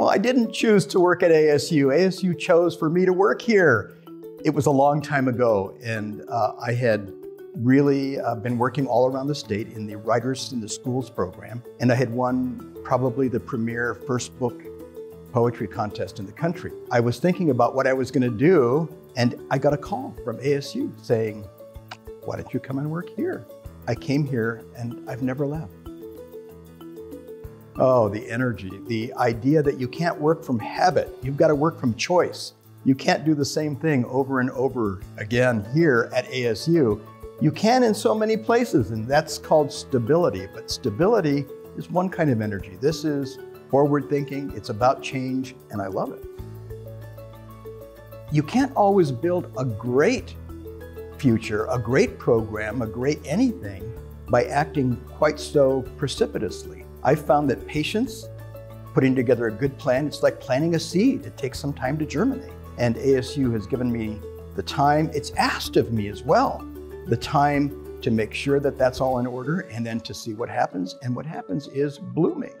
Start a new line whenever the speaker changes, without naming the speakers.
Well, I didn't choose to work at ASU. ASU chose for me to work here. It was a long time ago, and uh, I had really uh, been working all around the state in the Writers in the Schools program, and I had won probably the premier first book poetry contest in the country. I was thinking about what I was going to do, and I got a call from ASU saying, Why don't you come and work here? I came here and I've never left. Oh, the energy, the idea that you can't work from habit, you've got to work from choice. You can't do the same thing over and over again here at ASU. You can in so many places, and that's called stability. But stability is one kind of energy. This is forward thinking, it's about change, and I love it. You can't always build a great future, a great program, a great anything by acting quite so precipitously. I found that patience, putting together a good plan, it's like planting a seed. It takes some time to germinate. And ASU has given me the time, it's asked of me as well, the time to make sure that that's all in order and then to see what happens. And what happens is blooming.